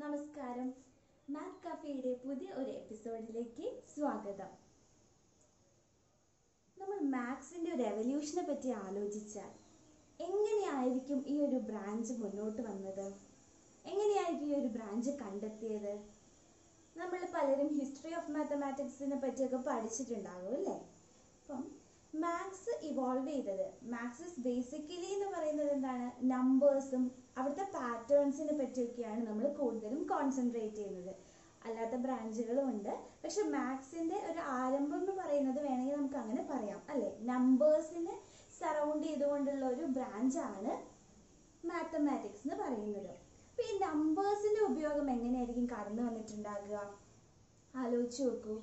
നമസ്കാരം. മാത് കഫേയുടെ പുതിയ ഒരു എപ്പിസോഡിലേക്ക് സ്വാഗതം. നമ്മൾ മാത്സിന്റെ ഒരു എവല്യൂഷനെ പറ്റി ആലോചിച്ചാൽ എങ്ങനെയായിരിക്കും ഈ ഒരു ബ്രാഞ്ച് മുന്നോട്ട് വന്നത്? എങ്ങനെയായിരിക്കും ഈ ഒരു ബ്രാഞ്ച് കണ്ടെത്തിയത്? നമ്മൾ പലരും ഹിസ്റ്ററി ഓഫ് മാത്തമാറ്റിക്സിനെ പറ്റിയൊക്കെ പഠിച്ചിട്ടുണ്ടാകും അല്ലേ? അപ്പം മാത്സ് ഇവോൾവ് ചെയ്തത് മാത്സ് ബേസിക്കലി എന്ന് പറയുന്നത് എന്താണ്? നമ്പേഴ്സും അവിടുത്തെ പാറ്റേൺസിനെ പറ്റിയൊക്കെയാണ് നമ്മൾ കൂടുതലും കോൺസെൻട്രേറ്റ് ചെയ്യുന്നത്. അല്ലാത്ത ബ്രാഞ്ചുകളും ഉണ്ട്. പക്ഷെ മാത്സിന്റെ ഒരു ആരംഭം എന്ന് പറയുന്നത് വേണമെങ്കിൽ നമുക്ക് അങ്ങനെ പറയാം. അല്ലെ? നമ്പേഴ്സിനെ സറൗണ്ട് ചെയ്തുകൊണ്ടുള്ള ഒരു ബ്രാഞ്ചാണ് മാത്തമാറ്റിക്സ് എന്ന് പറയുന്നത്. അപ്പൊ ഈ നമ്പേഴ്സിന്റെ ഉപയോഗം എങ്ങനെയായിരിക്കും കടന്നു വന്നിട്ടുണ്ടാകുക ആലോചിച്ച് നോക്കൂ.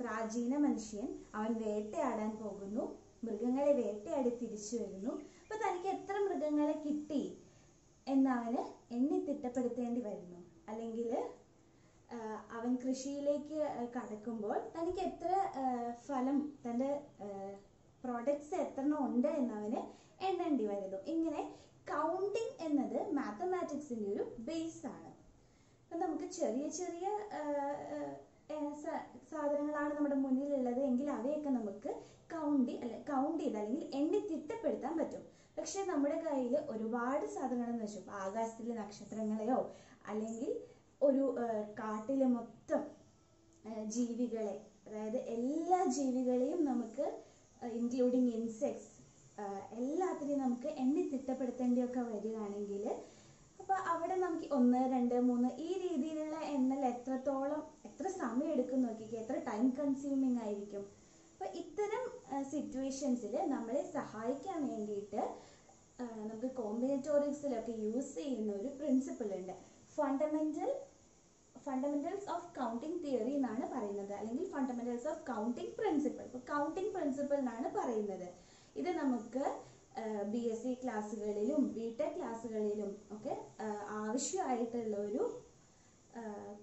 പ്രാചീന മനുഷ്യൻ അവൻ വേട്ടയാടാൻ പോകുന്നു. മൃഗങ്ങളെ വേട്ടയാടി തിരിച്ചു വരുന്നു. അപ്പൊ തനിക്ക് എത്ര മൃഗങ്ങളെ കിട്ടി? എന്നവന് എണ്ണി തിട്ടപ്പെടുത്തേണ്ടി വരുന്നു. അല്ലെങ്കിൽ അവൻ കൃഷിയിലേക്ക് കടക്കുമ്പോൾ തനിക്ക് എത്ര ഫലം തന്റെ പ്രോഡക്ട്സ് എത്രണ്ണം ഉണ്ട് എന്നവന് എണ്ണേണ്ടി വരുന്നു. ഇങ്ങനെ കൗണ്ടിങ് എന്നത് മാത്തമാറ്റിക്സിന്റെ ഒരു ബേസ് ആണ്. അപ്പം നമുക്ക് ചെറിയ ചെറിയ സാധനങ്ങളാണ് നമ്മുടെ മുന്നിലുള്ളത് എങ്കിൽ അവയൊക്കെ നമുക്ക് കൗണ്ട് അല്ലെ കൗണ്ട് ചെയ്ത് അല്ലെങ്കിൽ എണ്ണി തിട്ടപ്പെടുത്താൻ പറ്റും. പക്ഷെ നമ്മുടെ കയ്യിൽ ഒരുപാട് സാധനങ്ങൾ എന്ന് വെച്ചു ആകാശത്തിലെ നക്ഷത്രങ്ങളെയോ അല്ലെങ്കിൽ ഒരു കാട്ടിലെ മൊത്തം ജീവികളെ അതായത് എല്ലാ ജീവികളെയും നമുക്ക് ഇൻക്ലൂഡിങ് ഇൻസെക്ട്സ് എല്ലാത്തിനെയും നമുക്ക് എണ്ണി തിട്ടപ്പെടുത്തേണ്ടിയൊക്കെ വരികയാണെങ്കിൽ അപ്പൊ അവിടെ നമുക്ക് ഒന്ന് രണ്ട് മൂന്ന് ഈ രീതിയിലുള്ള എണ്ണൽ എത്രത്തോളം എത്ര സമയം എടുക്കും നോക്കിക്കുക എത്ര ടൈം കൺസ്യൂമിങ് ആയിരിക്കും. അപ്പൊ ഇത്തരം സിറ്റുവേഷൻസിൽ നമ്മളെ സഹായിക്കാൻ വേണ്ടിയിട്ട് നമുക്ക് കോമ്പിനേറ്റോറിക്സിലൊക്കെ യൂസ് ചെയ്യുന്ന ഒരു പ്രിൻസിപ്പിൾ ഉണ്ട്. Fundamental fundamentals of counting theory എന്നാണ് പറയുന്നത്. അല്ലെങ്കിൽ ഫണ്ടമെന്റൽസ് ഓഫ് കൗണ്ടിങ് പ്രിൻസിപ്പിൾ ഇപ്പോൾ കൗണ്ടിങ് പ്രിൻസിപ്പിൾ എന്നാണ് പറയുന്നത്. ഇത് നമുക്ക് ബി എസ് സി ക്ലാസ്സുകളിലും ബി ടെക് ക്ലാസ്സുകളിലും ഒക്കെ ആവശ്യമായിട്ടുള്ള ഒരു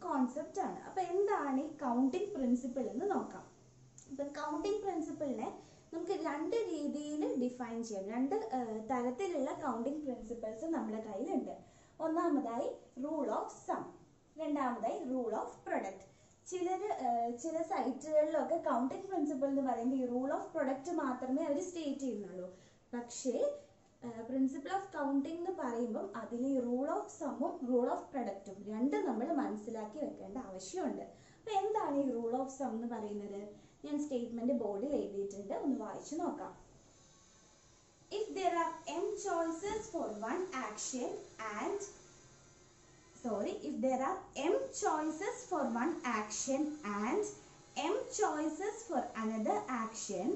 കോൺസെപ്റ്റ് ആണ്. അപ്പൊ എന്താണ് ഈ കൗണ്ടിങ് പ്രിൻസിപ്പിൾ എന്ന് നോക്കാം. ഇപ്പം കൗണ്ടിങ് പ്രിൻസിപ്പിളിനെ നമുക്ക് രണ്ട് രീതിയിൽ ഡിഫൈൻ ചെയ്യാം. രണ്ട് തരത്തിലുള്ള കൗണ്ടിങ് പ്രിൻസിപ്പിൾസ് നമ്മുടെ കയ്യിലുണ്ട്. ഒന്നാമതായി റൂൾ ഓഫ് സം രണ്ടാമതായി റൂൾ ഓഫ് പ്രൊഡക്റ്റ് ചിലർ ചില സൈറ്റുകളിലൊക്കെ കൗണ്ടിങ് പ്രിൻസിപ്പിൾ എന്ന് പറയുമ്പോൾ ഈ റൂൾ ഓഫ് പ്രൊഡക്റ്റ് മാത്രമേ അവർ സ്റ്റേറ്റ് ചെയ്യുന്നുള്ളൂ. പക്ഷേ പ്രിൻസിപ്പിൾ ഓഫ് കൗണ്ടിങ് എന്ന് പറയുമ്പം അതിൽ ഈ റൂൾ ഓഫ് സമ്മും റൂൾ ഓഫ് പ്രൊഡക്റ്റും രണ്ടും നമ്മൾ മനസ്സിലാക്കി വെക്കേണ്ട ആവശ്യമുണ്ട്. അപ്പൊ എന്താണ് ഈ റൂൾ ഓഫ് സം എന്ന് പറയുന്നത്? ഞാൻ സ്റ്റേറ്റ്മെന്റ് ബോർഡിൽ എഴുതിയിട്ടുണ്ട് ഒന്ന് വായിച്ചു നോക്കാം if there are m choices for one action and sorry if there are m choices for one action and m choices for another action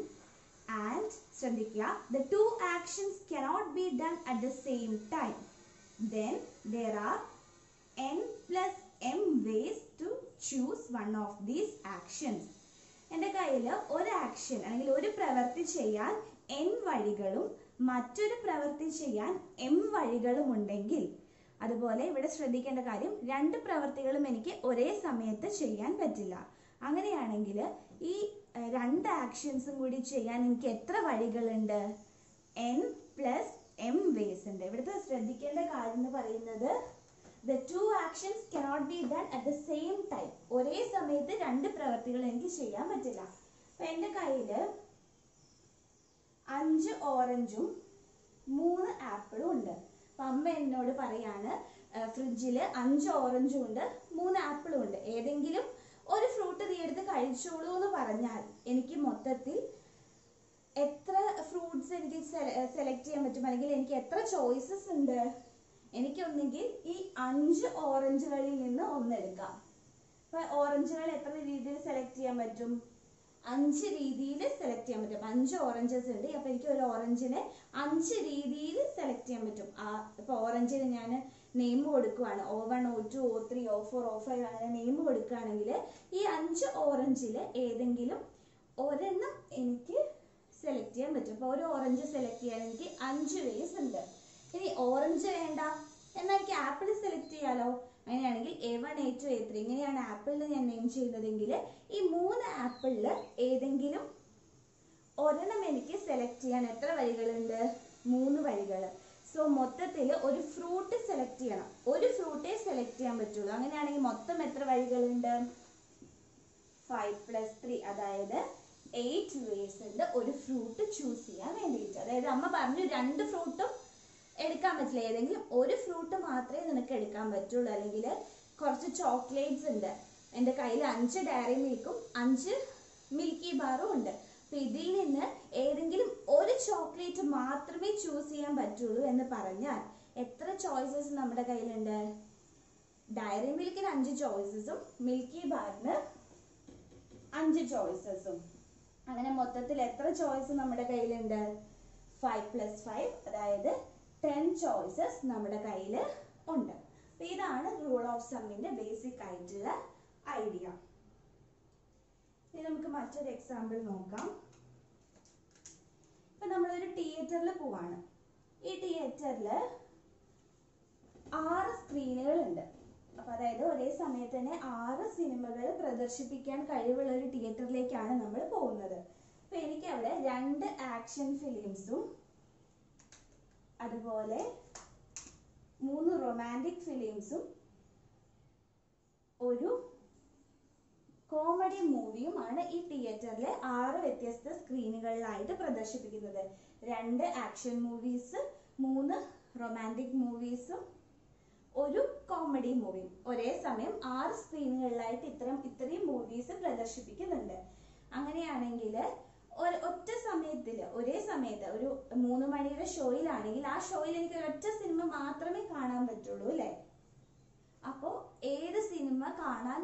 and ശ്രദ്ധിക്കുക the two actions cannot be done at the same time then there are n plus m ways to choose one of these actions എന്റെ കയ്യിൽ ഒരു action അല്ലെങ്കിൽ ഒരു പ്രവൃത്തി ചെയ്യാൻ N വഴികളും മറ്റൊരു പ്രവൃത്തി ചെയ്യാൻ എം വഴികളും ഉണ്ടെങ്കിൽ അതുപോലെ ഇവിടെ ശ്രദ്ധിക്കേണ്ട കാര്യം രണ്ട് പ്രവൃത്തികളും എനിക്ക് ഒരേ സമയത്ത് ചെയ്യാൻ പറ്റില്ല. അങ്ങനെയാണെങ്കിൽ ഈ രണ്ട് ആക്ഷൻസും കൂടി ചെയ്യാൻ എനിക്ക് എത്ര വഴികളുണ്ട്? എൻ പ്ലസ് എം വേസ് ഉണ്ട്. ഇവിടുത്തെ ശ്രദ്ധിക്കേണ്ട കാര്യം എന്ന് പറയുന്നത് the two actions cannot be done at the same time ഒരേ സമയത്ത് രണ്ട് പ്രവർത്തികൾ എനിക്ക് ചെയ്യാൻ പറ്റില്ല. അപ്പൊ എന്റെ കയ്യിൽ അഞ്ച് ഓറഞ്ചും മൂന്ന് ആപ്പിളും ഉണ്ട്. അപ്പൊ അമ്മ എന്നോട് പറയാണ് ഫ്രിഡ്ജിൽ അഞ്ച് ഓറഞ്ചും ഉണ്ട് മൂന്ന് ആപ്പിളും ഉണ്ട്. ഏതെങ്കിലും ഒരു ഫ്രൂട്ട് നീ എടുത്ത് കഴിച്ചോളൂ എന്ന് പറഞ്ഞാൽ എനിക്ക് മൊത്തത്തിൽ എത്ര ഫ്രൂട്ട്സ് എനിക്ക് സെലക്ട് ചെയ്യാൻ പറ്റും? അല്ലെങ്കിൽ എനിക്ക് എത്ര ചോയ്സസ് ഉണ്ട്? എനിക്കൊന്നെങ്കിൽ ഈ അഞ്ച് ഓറഞ്ചുകളിൽ നിന്ന് ഒന്നെടുക്കാം അപ്പൊ ഓറഞ്ചുകൾ എത്ര രീതിയിൽ സെലക്ട് ചെയ്യാൻ പറ്റും? അഞ്ച് രീതിയിൽ സെലക്ട് ചെയ്യാൻ പറ്റും. അഞ്ച് ഓറഞ്ചസ് ഉണ്ട്. അപ്പൊ എനിക്ക് ഒരു ഓറഞ്ചിനെ അഞ്ച് രീതിയിൽ സെലക്ട് ചെയ്യാൻ പറ്റും. ആ ഇപ്പൊ ഓറഞ്ചിന് ഞാൻ നെയിം കൊടുക്കുവാണ്. O one O two O three O four O five അങ്ങനെ നെയിം കൊടുക്കുകയാണെങ്കിൽ ഈ അഞ്ച് ഓറഞ്ചിൽ ഏതെങ്കിലും ഒരെണ്ണം എനിക്ക് സെലക്ട് ചെയ്യാൻ പറ്റും. അപ്പൊ ഒരു ഓറഞ്ച് സെലക്ട് ചെയ്യാൻ എനിക്ക് അഞ്ച് വേസ് ഉണ്ട്. ഇനി ഓറഞ്ച് വേണ്ട. എന്നാൽ എനിക്ക് ആപ്പിൾ സെലക്ട് ചെയ്യാലോ? അങ്ങനെയാണെങ്കിൽ A one A two A three ഇങ്ങനെയാണ് ആപ്പിളിന് ഞാൻ നെയിം ചെയ്യുന്നതെങ്കിൽ ഈ മൂന്ന് ആപ്പിളിൽ ഏതെങ്കിലും ഒരെണ്ണം എനിക്ക് സെലക്ട് ചെയ്യാൻ എത്ര വരികളുണ്ട് മൂന്ന് വരികൾ സോ മൊത്തത്തിൽ ഒരു ഫ്രൂട്ട് സെലക്ട് ചെയ്യണം. ഒരു ഫ്രൂട്ടേ സെലക്ട് ചെയ്യാൻ പറ്റുള്ളൂ. അങ്ങനെയാണെങ്കിൽ മൊത്തം എത്ര വഴികളുണ്ട്? ഫൈവ് പ്ലസ് ത്രീ അതായത് എയ്റ്റ് വേസ് ഉണ്ട് ഒരു ഫ്രൂട്ട് ചൂസ് ചെയ്യാൻ വേണ്ടിയിട്ട്. അതായത് അമ്മ പറഞ്ഞു രണ്ട് ഫ്രൂട്ടും എടുക്കാൻ പറ്റില്ല. ഏതെങ്കിലും ഒരു ഫ്രൂട്ട് മാത്രമേ നിനക്ക് എടുക്കാൻ പറ്റുള്ളൂ. അല്ലെങ്കിൽ കുറച്ച് ചോക്ലേറ്റ്സ് ഉണ്ട്. എന്റെ കയ്യിൽ അഞ്ച് ഡയറി മിൽക്കും അഞ്ച് മിൽക്കി ബാറും ഉണ്ട്. അപ്പൊ ഇതിൽ നിന്ന് ഏതെങ്കിലും ഒരു ചോക്ലേറ്റ് മാത്രമേ ചൂസ് ചെയ്യാൻ പറ്റുള്ളൂ എന്ന് പറഞ്ഞാൽ എത്ര ചോയ്സസ് നമ്മുടെ കയ്യിലുണ്ട്? ഡയറി മിൽക്കിന് അഞ്ച് ചോയ്സസും മിൽക്കി ബാറിന് അഞ്ച് ചോയ്സസും അങ്ങനെ മൊത്തത്തിൽ എത്ര ചോയ്സ് നമ്മുടെ കയ്യിലുണ്ട്? ഫൈവ് പ്ലസ് ഫൈവ് അതായത് ടെൻ ചോയ്സസ് നമ്മുടെ കയ്യിൽ ഉണ്ട്. അപ്പൊ ഇതാണ് റൂൾ ഓഫ് സമ്മിന്റെ ബേസിക് ആയിട്ടുള്ള ഐഡിയ ഇനി നമുക്ക് മറ്റൊരു എക്സാമ്പിൾ നോക്കാം. ഇപ്പൊ നമ്മളൊരു തിയേറ്ററിൽ പോവാണ്. ഈ തിയേറ്ററിൽ ആറ് സ്ക്രീനുകൾ ഉണ്ട്. അപ്പൊ അതായത് ഒരേ സമയത്ത് തന്നെ ആറ് സിനിമകൾ പ്രദർശിപ്പിക്കാൻ കഴിവുള്ള ഒരു തിയേറ്ററിലേക്കാണ് നമ്മൾ പോകുന്നത്. അപ്പൊ എനിക്ക് അവിടെ രണ്ട് ആക്ഷൻ ഫിലിംസും അതുപോലെ മൂന്ന് റൊമാന്റിക് ഫിലിംസും ഒരു കോമഡി മൂവിയുമാണ് ഈ തിയേറ്ററിലെ ആറ് വ്യത്യസ്ത സ്ക്രീനുകളിലായിട്ട് പ്രദർശിപ്പിക്കുന്നത്. രണ്ട് ആക്ഷൻ മൂവീസ് മൂന്ന് റൊമാന്റിക് മൂവീസും ഒരു കോമഡി മൂവിയും ഒരേ സമയം ആറ് സ്ക്രീനുകളിലായിട്ട് ഇത്തരം ഇത്രയും മൂവീസ് പ്രദർശിപ്പിക്കുന്നുണ്ട്. അങ്ങനെയാണെങ്കിൽ ഒറ്റ സമയത്തിൽ ഒരേ സമയത്ത് ഒരു മൂന്ന് മണിയുടെ ഷോയിലാണെങ്കിൽ ആ ഷോയിൽ എനിക്ക് ഒരൊറ്റ സിനിമ മാത്രമേ കാണാൻ പറ്റുള്ളൂ അല്ലേ? അപ്പോൾ ഏത് സിനിമ കാണാൻ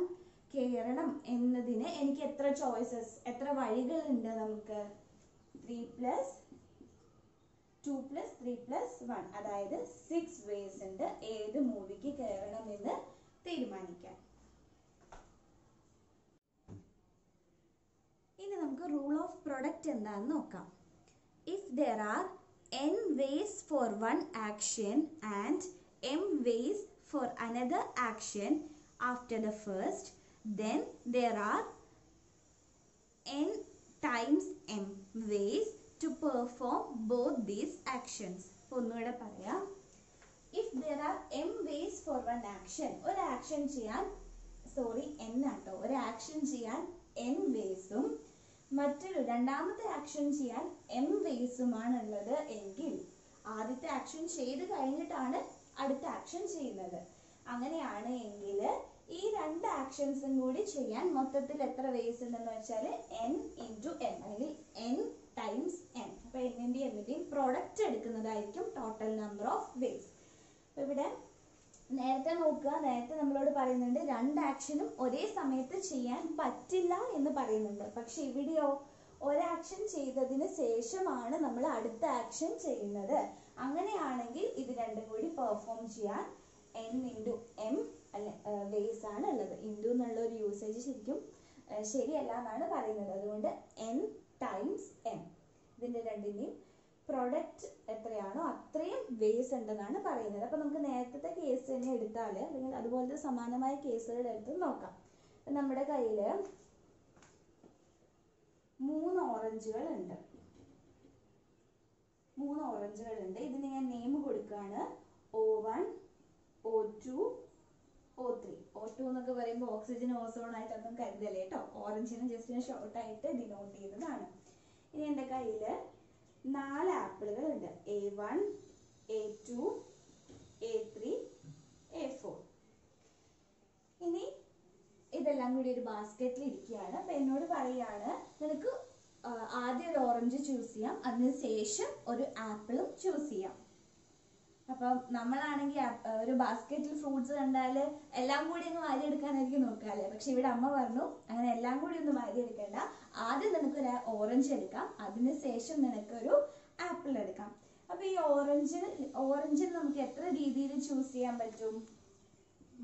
കയറണം എന്നതിന് എനിക്ക് എത്ര ചോയ്സസ് എത്ര വഴികളുണ്ട് നമുക്ക്? Three plus two plus three plus one അതായത് സിക്സ് വേസ് ഉണ്ട്. ഏത് മൂവിക്ക് കയറണം എന്ന് തീരുമാനിക്കാൻ ഇനി നമുക്ക് റൂൾ ഓഫ് പ്രൊഡക്റ്റ് എന്താണെന്ന് നോക്കാം. If there are N ways for one action and M ways for another action after the first then there are N times M ways to perform both these actions ഒന്നുകൂടെ പറയാം. If there are M ways for one action ഒരു action ചെയ്യാൻ sorry N ആട്ടോ. ഒരു action ചെയ്യാൻ N വേസും മറ്റൊരു രണ്ടാമത്തെ action ചെയ്യാൻ എം വേസുമാണ് ഉള്ളത് എങ്കിൽ ആദ്യത്തെ ആക്ഷൻ ചെയ്ത് കഴിഞ്ഞിട്ടാണ് അടുത്ത ആക്ഷൻ ചെയ്യുന്നത്. അങ്ങനെയാണ് എങ്കിൽ ഈ രണ്ട് ആക്ഷൻസും കൂടി ചെയ്യാൻ മൊത്തത്തിൽ എത്ര വേസ് ഉണ്ടെന്ന് വെച്ചാൽ എൻ ഇന്റു എം അല്ലെങ്കിൽ എൻ ടൈംസ് എൻ അപ്പൊ എന്നിന്റെയും എമ്മിന്റെയും പ്രോഡക്റ്റ് എടുക്കുന്നതായിരിക്കും ടോട്ടൽ നമ്പർ ഓഫ് വേസ് അപ്പൊ ഇവിടെ നേരത്തെ നോക്കുക. നേരത്തെ നമ്മളോട് പറയുന്നുണ്ട് രണ്ട് ആക്ഷനും ഒരേ സമയത്ത് ചെയ്യാൻ പറ്റില്ല എന്ന് പറയുന്നുണ്ട്. പക്ഷെ ഇവിടെയോ ഒരാക്ഷൻ ചെയ്തതിന് ശേഷമാണ് നമ്മൾ അടുത്ത ആക്ഷൻ ചെയ്യുന്നത്. അങ്ങനെയാണെങ്കിൽ ഇത് രണ്ടും കൂടി പെർഫോം ചെയ്യാൻ എൻ ഇന്റു എം അല്ല വേസ് ആണ് ഉള്ളത്. ഇൻഡു എന്നുള്ള ഒരു യൂസേജ് ശരിക്കും ശരിയല്ല എന്നാണ് പറയുന്നത്. അതുകൊണ്ട് എൻ ടൈംസ് എം ഇതിന്റെ രണ്ടിന്റെയും പ്രൊഡക്റ്റ് എത്രയാണോ അത്രയും വേസ് ഉണ്ടെന്നാണ് പറയുന്നത്. അപ്പൊ നമുക്ക് നേരത്തെ കേസ് തന്നെ എടുത്താൽ അല്ലെങ്കിൽ അതുപോലത്തെ സമാനമായ കേസുകൾ എടുത്ത് നോക്കാം. നമ്മുടെ കയ്യിൽ മൂന്ന് ഓറഞ്ചുകൾ ഉണ്ട്. മൂന്ന് ഓറഞ്ചുകൾ ഉണ്ട്. ഇതിന് ഞാൻ നെയിം കൊടുക്കുകയാണ് O one O two O three O two എന്നൊക്കെ പറയുമ്പോൾ ഓക്സിജൻ ഓസോൺ ആയിട്ടൊന്നും കരുതല്ലേ കേട്ടോ? ഓറഞ്ചിന് ജസ്റ്റ് ഷോർട്ട് ആയിട്ട് ഡിനോട്ട് ചെയ്തതാണ് ഇനി എന്റെ കയ്യിൽ നാല് ആപ്പിളുകൾ ഉണ്ട് A one A two A three A four ഇനി ഇതെല്ലാം കൂടി ഒരു ബാസ്ക്കറ്റിൽ ഇരിക്കുകയാണ്. അപ്പൊ എന്നോട് പറയാണ് നിനക്ക് ആദ്യം ഒരു ഓറഞ്ച് ചൂസ് ചെയ്യാം. അതിനുശേഷം ഒരു ആപ്പിളും ചൂസ് ചെയ്യാം. അപ്പം നമ്മളാണെങ്കിൽ ഒരു ബാസ്ക്കറ്റിൽ ഫ്രൂട്ട്സ് കണ്ടാൽ എല്ലാം കൂടി ഒന്ന് വാരി എടുക്കാനായിരിക്കും നോക്കാല്ലേ? പക്ഷെ ഇവിടെ അമ്മ പറഞ്ഞു അങ്ങനെ എല്ലാം കൂടി ഒന്ന് വാരി എടുക്കണ്ട ആദ്യം നിനക്ക് ഒരു ഓറഞ്ച് എടുക്കാം. അതിന് ശേഷം നിനക്കൊരു ആപ്പിൾ എടുക്കാം. അപ്പൊ ഈ ഓറഞ്ച് ഓറഞ്ചിന് നമുക്ക് എത്ര രീതിയിൽ ചൂസ് ചെയ്യാൻ പറ്റും?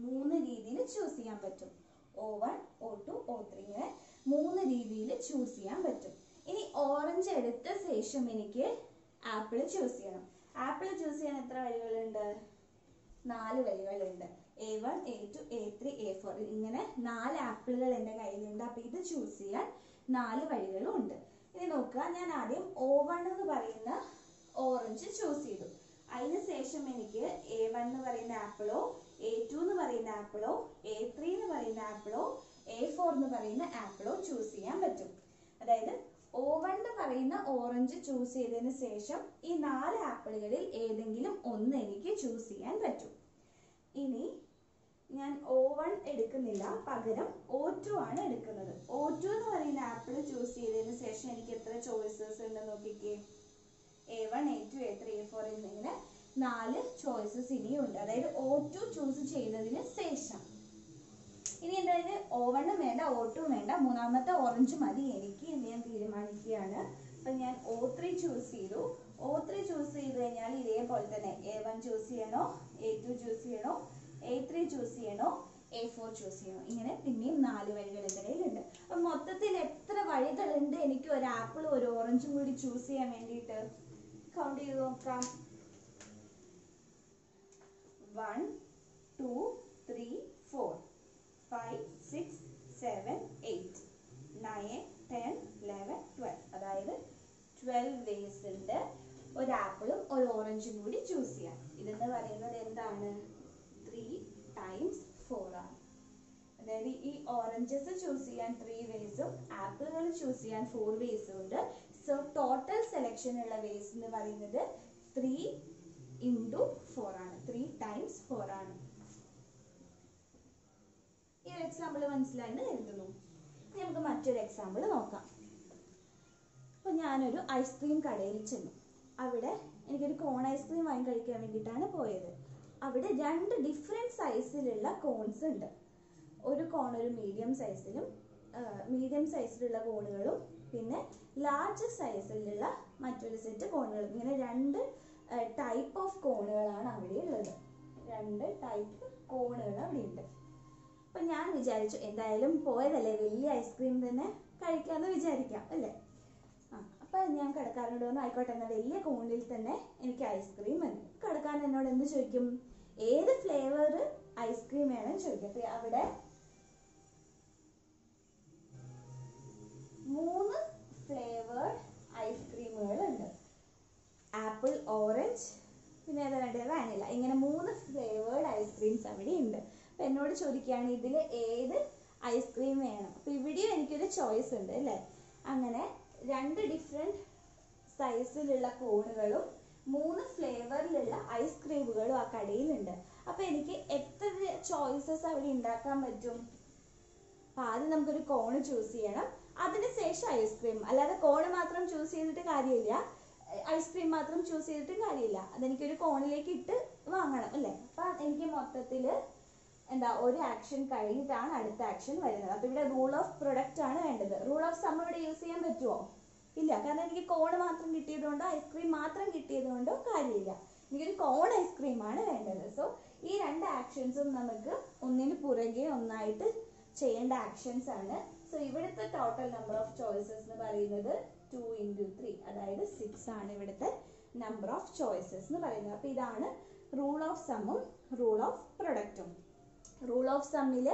മൂന്ന് രീതിയിൽ ചൂസ് ചെയ്യാൻ പറ്റും. O one O two O three ഇങ്ങനെ മൂന്ന് രീതിയിൽ ചൂസ് ചെയ്യാൻ പറ്റും. ഇനി ഓറഞ്ച് എടുത്ത ശേഷം എനിക്ക് ആപ്പിൾ ചൂസ് ചെയ്യണം. ആപ്പിൾ ചൂസ് ചെയ്യാൻ എത്ര വഴികളുണ്ട്? നാല് വഴികളുണ്ട്. A one A two A three A four ഇങ്ങനെ നാല് ആപ്പിളുകൾ എന്റെ കയ്യിലുണ്ട്. അപ്പൊ ഇത് ചൂസ് ചെയ്യാൻ നാല് വഴികളും ഉണ്ട്. ഇനി നോക്കുക. ഞാൻ ആദ്യം ഒ വൺ എന്ന് പറയുന്ന ഓറഞ്ച് ചൂസ് ചെയ്തു. അതിന് ശേഷം എനിക്ക് എ വൺ എന്ന് പറയുന്ന ആപ്പിളോ എ ടു എന്ന് പറയുന്ന ആപ്പിളോ എ ത്രീ എന്ന് പറയുന്ന ആപ്പിളോ എ ഫോർ എന്ന് പറയുന്ന ആപ്പിളോ ചൂസ് ചെയ്യാൻ പറ്റും. അതായത് എന്ന് പറയുന്ന ഓറഞ്ച് ചൂസ് ചെയ്തതിന് ശേഷം ഈ നാല് ആപ്പിളുകളിൽ ഏതെങ്കിലും ഒന്ന് എനിക്ക് ചൂസ് ചെയ്യാൻ പറ്റും. ഇനി ഞാൻ വൺ എടുക്കുന്നില്ല പകരം ഓ ടു ആണ് എടുക്കുന്നത്. ഓ ടു എന്ന് പറയുന്ന ആപ്പിൾ ചൂസ് ചെയ്തതിന് ശേഷം എനിക്ക് എത്ര ചോയ്സസ് ഉണ്ട് നോക്കിക്കേ. A one A two A three A four എന്നിങ്ങനെ നാല് ചോയ്സസ് ഇനിയുണ്ട്. അതായത് ഓ ടു ചൂസ് ചെയ്തതിന് ശേഷം. ഒ വണ്ണും വേണ്ട ഒ ടു വേണ്ട. മൂന്നാമത്തെ ഓറഞ്ച് മതി എനിക്ക് എന്ന് ഞാൻ തീരുമാനിക്കുകയാണ്. അപ്പൊ ഞാൻ ഒ ത്രീ ചൂസ് ചെയ്തു. ഒ ത്രീ ചൂസ് ചെയ്ത് കഴിഞ്ഞാൽ ഇതേപോലെ തന്നെ എ വൺ ചൂസ് ചെയ്യണോ എ ടു ചൂസ് ചെയ്യണോ എ ത്രീ ചൂസ് ചെയ്യണോ എ ഫോർ ചൂസ് ചെയ്യണോ? ഇങ്ങനെ പിന്നെയും നാല് വഴികൾ എന്റെ കയ്യിലുണ്ട് അപ്പൊ മൊത്തത്തിൽ എത്ര വഴികളുണ്ട് എനിക്ക് ഒരു ആപ്പിളും ഒരു ഓറഞ്ചും കൂടി ചൂസ് ചെയ്യാൻ വേണ്ടിയിട്ട്? കൗണ്ട് ചെയ്ത് നോക്കാം. One two three four five seven eight nine ten eleven twelve അതായത് ട്വൽവ് വേസ് ഉണ്ട്. ഒരു ആപ്പിളും ഒരു ഓറഞ്ചും കൂടി ചൂസ് ചെയ്യാം. ഇതെന്ന് പറയുന്നത്? എന്താണ്? ത്രീ ടൈംസ് ഫോർ ആണ്. അതായത് ഈ ഓറഞ്ചസ് ചൂസ് ചെയ്യാൻ ത്രീ വേസും ആപ്പിളുകൾ ചൂസ് ചെയ്യാൻ ഫോർ വേസും ഉണ്ട്. സോ ടോട്ടൽ സെലക്ഷൻ ഉള്ള വേസ് എന്ന് പറയുന്നത് ത്രീ ഇന്റു ഫോർ ആണ്. ത്രീ ടൈംസ് ഫോർ ആണ്. ഒരു എക്സാമ്പിൾ മനസ്സിലായെന്ന് കരുതുന്നു. ഇനി നമുക്ക് മറ്റൊരു എക്സാമ്പിൾ നോക്കാം. അപ്പൊ ഞാനൊരു ഐസ്ക്രീം കടയിൽ ചെന്നു. അവിടെ എനിക്കൊരു കോൺ ഐസ്ക്രീം വാങ്ങി കഴിക്കാൻ വേണ്ടിയിട്ടാണ് പോയത്. അവിടെ രണ്ട് ഡിഫറെന്റ് സൈസിലുള്ള കോൺസ് ഉണ്ട്. ഒരു കോൺ ഒരു മീഡിയം സൈസിലും മീഡിയം സൈസിലുള്ള കോണുകളും പിന്നെ ലാർജ് സൈസിലുള്ള മറ്റൊരു സെറ്റ് കോണുകളും ഇങ്ങനെ രണ്ട് ടൈപ്പ് ഓഫ് കോണുകളാണ് അവിടെ ഉള്ളത്. രണ്ട് ടൈപ്പ് കോണുകൾ അവിടെ ഉണ്ട്. അപ്പൊ ഞാൻ വിചാരിച്ചു എന്തായാലും പോയതല്ലേ വലിയ ഐസ്ക്രീം തന്നെ കഴിക്കാന്ന് വിചാരിക്കാം അല്ലേ? ആ അപ്പൊ ഞാൻ കടക്കാരനോട് പറഞ്ഞു ആയിക്കോട്ടെ എന്നാൽ വലിയ കോണിൽ തന്നെ എനിക്ക് ഐസ്ക്രീം മതി. കടക്കാരൻ എന്നോട് എന്ത് ചോദിക്കും? ഏത് ഫ്ലേവർ ഐസ്ക്രീം വേണം? ചോദിക്കും. അപ്പൊ അവിടെ മൂന്ന് ഫ്ലേവേർഡ് ഐസ്ക്രീമുകൾ ഉണ്ട്. ആപ്പിൾ ഓറഞ്ച് പിന്നെ ഏതാ വേണ്ടത്? വാനില. ഇങ്ങനെ മൂന്ന് ഫ്ലേവേർഡ് ഐസ്ക്രീംസ് അവിടെ ഉണ്ട്. അപ്പൊ എന്നോട് ചോദിക്കുകയാണ് ഇതിൽ ഏത് ഐസ്ക്രീം വേണം? അപ്പൊ ഇവിടെയും എനിക്കൊരു ചോയ്സ് ഉണ്ട് അല്ലേ? അങ്ങനെ രണ്ട് ഡിഫറെന്റ് സൈസിലുള്ള കോണുകളും മൂന്ന് ഫ്ലേവറിലുള്ള ഐസ്ക്രീമുകളും ആ കടയിലുണ്ട്. അപ്പൊ എനിക്ക് എത്ര ചോയ്സസ് അവിടെ ഉണ്ടാക്കാൻ പറ്റും? അപ്പൊ ആദ്യം നമുക്കൊരു കോണ് ചൂസ് ചെയ്യണം. അതിന് ശേഷം ഐസ്ക്രീം അല്ലാതെ കോണ് മാത്രം ചൂസ് ചെയ്തിട്ട് കാര്യമില്ല. ഐസ്ക്രീം മാത്രം ചൂസ് ചെയ്തിട്ടും കാര്യമില്ല. അതെനിക്കൊരു കോണിലേക്ക് ഇട്ട് വാങ്ങണം അല്ലേ? അപ്പൊ എനിക്ക് മൊത്തത്തിൽ എന്താ ഒരു ആക്ഷൻ കഴിഞ്ഞിട്ടാണ് അടുത്ത ആക്ഷൻ വരുന്നത്. അപ്പൊ ഇവിടെ റൂൾ ഓഫ് പ്രൊഡക്റ്റ് ആണ് വേണ്ടത്. റൂൾ ഓഫ് സം ഇവിടെ യൂസ് ചെയ്യാൻ പറ്റുമോ ഇല്ല. കാരണം എനിക്ക് കോൺ മാത്രം കിട്ടിയതുകൊണ്ടോ ഐസ്ക്രീം മാത്രം കിട്ടിയതുകൊണ്ടോ കാര്യമില്ല. എനിക്കൊരു കോൺ ഐസ്ക്രീം ആണ് വേണ്ടത്. സോ ഈ രണ്ട് ആക്ഷൻസും നമുക്ക് ഒന്നിന് പുറകെ ഒന്നായിട്ട് ചെയ്യേണ്ട ആക്ഷൻസ് ആണ്. സോ ഇവിടുത്തെ ടോട്ടൽ നമ്പർ ഓഫ് ചോയ്സസ് എന്ന് പറയുന്നത് ടു ഇന്റു ത്രീ അതായത് സിക്സ് ആണ് ഇവിടുത്തെ നമ്പർ ഓഫ് ചോയ്സസ് എന്ന് പറയുന്നത്. അപ്പോൾ ഇതാണ് റൂൾ ഓഫ് സമ്മും റൂൾ ഓഫ് പ്രൊഡക്റ്റും റൂൾ ഓഫ് സമ്മിൽ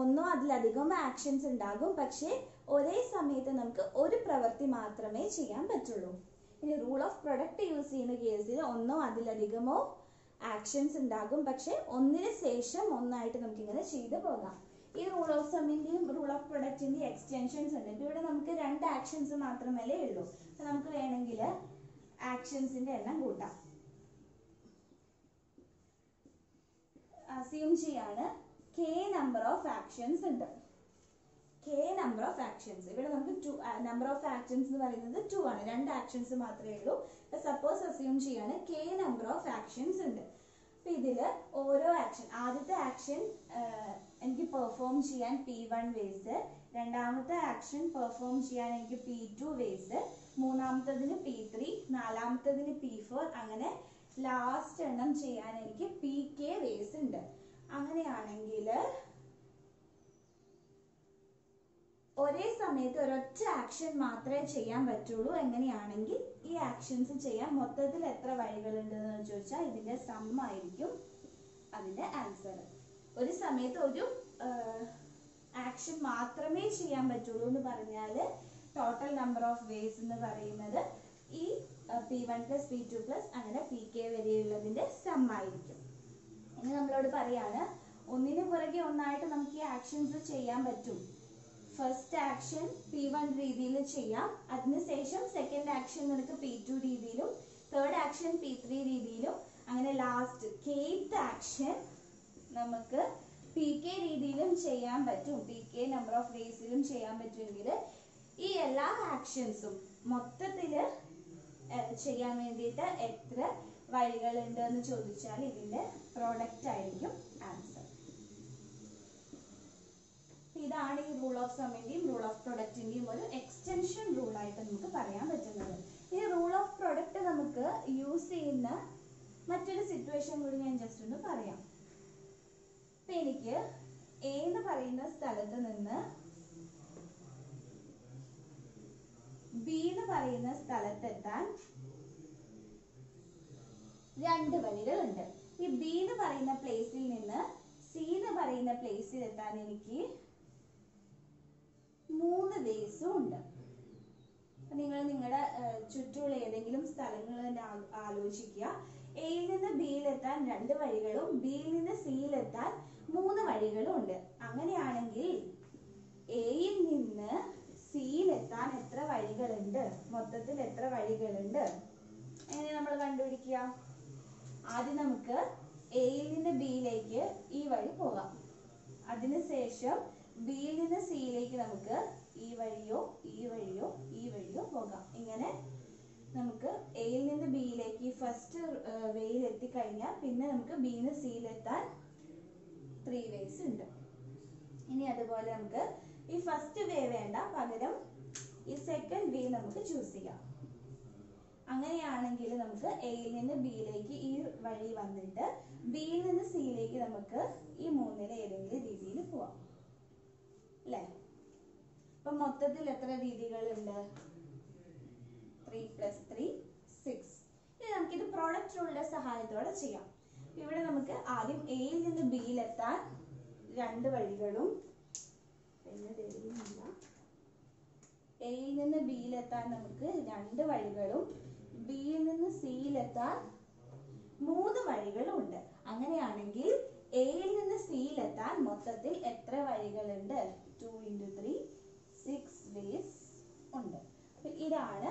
ഒന്നോ അതിലധികം ആക്ഷൻസ് ഉണ്ടാകും. പക്ഷേ ഒരേ സമയത്ത് നമുക്ക് ഒരു പ്രവൃത്തി മാത്രമേ ചെയ്യാൻ പറ്റുള്ളൂ. ഇനി റൂൾ ഓഫ് പ്രൊഡക്റ്റ് യൂസ് ചെയ്യുന്ന കേസിൽ ഒന്നോ അതിലധികമോ ആക്ഷൻസ് ഉണ്ടാകും. പക്ഷേ ഒന്നിന് ശേഷം ഒന്നായിട്ട് നമുക്ക് ഇങ്ങനെ ചെയ്തു പോകാം. ഈ റൂൾ ഓഫ് സമ്മിന്റെയും റൂൾ ഓഫ് പ്രൊഡക്റ്റിന്റെയും എക്സ്റ്റൻഷൻസ് ഉണ്ട്. ഇപ്പൊ ഇവിടെ നമുക്ക് രണ്ട് ആക്ഷൻസ് മാത്രമല്ലേ ഉള്ളൂ. അപ്പൊ നമുക്ക് വേണമെങ്കിൽ ആക്ഷൻസിന്റെ എണ്ണം കൂട്ടാം. അസ്യൂം ചെയ്യാണ്. കെ നമ്പർ ഓഫ് ആക്ഷൻസ് ഉണ്ട്. കെ നമ്പർ ഓഫ് ആക്ഷൻസ് ഇവിടെ നമുക്ക് ടു നമ്പർ ഓഫ് ആക്ഷൻസ് എന്ന് പറയുന്നത് ടു ആണ്. രണ്ട് ആക്ഷൻസ് മാത്രമേ ഉള്ളൂ. സപ്പോസ് അസ്യൂം ചെയ്യാണ്. കെ നമ്പർ ഓഫ് ആക്ഷൻസ് ഉണ്ട്. അപ്പൊ ഇതിൽ ഓരോ ആക്ഷൻ ആദ്യത്തെ ആക്ഷൻ എനിക്ക് പെർഫോം ചെയ്യാൻ പി വൺ വേസ് രണ്ടാമത്തെ ആക്ഷൻ പെർഫോം ചെയ്യാൻ എനിക്ക് പി ടു വേസ് മൂന്നാമത്തതിന് പി ത്രീ നാലാമത്തതിന് പി ഫോർ അങ്ങനെ ലാസ്റ്റ് എണ്ണം ചെയ്യാൻ എനിക്ക് പി കെ വേസ് ഉണ്ട്. അങ്ങനെയാണെങ്കിൽ ഒരേ സമയത്ത് ഒരൊറ്റ ആക്ഷൻ മാത്രമേ ചെയ്യാൻ പറ്റുള്ളൂ. എങ്ങനെയാണെങ്കിൽ ഈ ആക്ഷൻസ് ചെയ്യാൻ മൊത്തത്തിൽ എത്ര വഴികളുണ്ടെന്ന് ചോദിച്ചാൽ ഇതിന്റെ സം ആയിരിക്കും അതിന്റെ ആൻസർ ഒരു സമയത്ത് ഒരു ആക്ഷൻ മാത്രമേ ചെയ്യാൻ പറ്റുള്ളൂ എന്ന് പറഞ്ഞാൽ ടോട്ടൽ നമ്പർ ഓഫ് വേസ് എന്ന് പറയുന്നത് ഈ P one plus P two plus അങ്ങനെ പി കെ വരെയുള്ളതിന്റെ സം ആയിരിക്കും. ഇനി നമ്മളോട് പറയാണ് ഒന്നിനു പുറകെ ഒന്നായിട്ട് നമുക്ക് ഈ ആക്ഷൻസ് ചെയ്യാൻ പറ്റും. ഫസ്റ്റ് ആക്ഷൻ പി വൺ രീതിയിൽ ചെയ്യാം. അതിനുശേഷം സെക്കൻഡ് ആക്ഷൻ നിനക്ക് പി ടു രീതിയിലും തേർഡ് ആക്ഷൻ പി ത്രീ രീതിയിലും അങ്ങനെ ലാസ്റ്റ് കേത്ത് ആക്ഷൻ നമുക്ക് പി കെ രീതിയിലും ചെയ്യാൻ പറ്റും. പി കെ നമ്പർ ഓഫ് ഡേയ്സിലും ചെയ്യാൻ പറ്റുമെങ്കിൽ ഈ എല്ലാ ആക്ഷൻസും മൊത്തത്തിൽ ഏഹ്, ചെയ്യാൻ വേണ്ടിയിട്ട് എത്ര വഴികളുണ്ട് എന്ന് ചോദിച്ചാൽ ഇതിന്റെ പ്രോഡക്റ്റ് ആയിരിക്കും ആൻസർ ഇതാണ് ഈ റൂൾ ഓഫ് സമ്മിന്റെയും റൂൾ ഓഫ് പ്രൊഡക്റ്റിന്റെയും ഒരു എക്സ്റ്റൻഷൻ റൂൾ ആയിട്ട് നമുക്ക് പറയാൻ പറ്റുന്നത്. ഈ റൂൾ ഓഫ് പ്രൊഡക്റ്റ് നമുക്ക് യൂസ് ചെയ്യുന്ന മറ്റൊരു സിറ്റുവേഷൻ കൂടി ഞാൻ ജസ്റ്റ് ഒന്ന് പറയാം. ഇപ്പൊ എനിക്ക് എ എന്ന് പറയുന്ന സ്ഥലത്ത് നിന്ന് ബി എന്ന് പറയുന്ന സ്ഥലത്തെത്താൻ രണ്ട് വഴികളുണ്ട്. ഈ ബി എന്ന് പറയുന്ന പ്ലേസിൽ നിന്ന് സി എന്ന് പറയുന്ന പ്ലേസിൽ എത്താൻ എനിക്ക് മൂന്ന് വേസും ഉണ്ട്. നിങ്ങൾ നിങ്ങളുടെ ചുറ്റുമുള്ള ഏതെങ്കിലും സ്ഥലങ്ങൾ ആലോചിക്കുക. എയിൽ നിന്ന് ബിയിൽ എത്താൻ രണ്ട് വഴികളും ബിയിൽ നിന്ന് സിയിൽ എത്താൻ മൂന്ന് വഴികളും ഉണ്ട്. അങ്ങനെയാണെങ്കിൽ എയിൽ നിന്ന് സിയിൽ എത്താൻ എത്ര വഴികളുണ്ട്? മൊത്തത്തിൽ എത്ര വഴികളുണ്ട്? എങ്ങനെ നമ്മൾ കണ്ടുപിടിക്കുക? ആദ്യം നമുക്ക് എയിൽ നിന്ന് ബിയിലേക്ക് ഈ വഴി പോകാം. അതിനുശേഷം ബിയിൽ നിന്ന് സിയിലേക്ക് നമുക്ക് ഈ വഴിയോ ഈ വഴിയോ ഈ വഴിയോ പോകാം. ഇങ്ങനെ നമുക്ക് എയിൽ നിന്ന് ബിയിലേക്ക് ഫസ്റ്റ് വേയിൽ എത്തിക്കഴിഞ്ഞാൽ പിന്നെ നമുക്ക് ബിയിൽ നിന്ന് സിയിലെത്താൻ ത്രീ വേസ് ഉണ്ട്. ഇനി അതുപോലെ നമുക്ക് ഈ ഫസ്റ്റ് വേ വേണ്ട. പകരം ഈ സെക്കൻഡ് വേ നമുക്ക് ചൂസ് ചെയ്യാം. അങ്ങനെയാണെങ്കിൽ നമുക്ക് എയിൽ നിന്ന് ബിയിലേക്ക് ഈ വഴി വന്നിട്ട് ബിയിൽ നിന്ന് സിയിലേക്ക് നമുക്ക് ഈ മൂന്നിൽ ഏതെങ്കിലും രീതിയിൽ പോവാം. അല്ലേ? അപ്പൊ മൊത്തത്തിൽ എത്ര രീതികളുണ്ട്? ത്രീ പ്ലസ് ത്രീ സിക്സ് ഇനി നമുക്കിത് പ്രോഡക്റ്റ് റൂളിന്റെ സഹായത്തോടെ ചെയ്യാം. ഇവിടെ നമുക്ക് ആദ്യം എയിൽ നിന്ന് ബിയിൽ എത്താൻ രണ്ട് വഴികളും പിന്നെ എഴുതുന്നില്ല എയിൽ നിന്ന് ബിയിലെത്താൻ നമുക്ക് രണ്ട് വഴികളും ബിയിൽ നിന്ന് സിയിലെത്താൻ മൂന്ന് വഴികളും ഉണ്ട്. അങ്ങനെയാണെങ്കിൽ എയിൽ നിന്ന് സിയിലെത്താൻ മൊത്തത്തിൽ എത്ര വഴികളുണ്ട്? Two into three six ways ഉണ്ട്. ഇതാണ്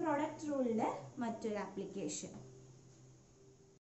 പ്രൊഡക്റ്റ് റൂളിന്റെ മറ്റൊരു ആപ്ലിക്കേഷൻ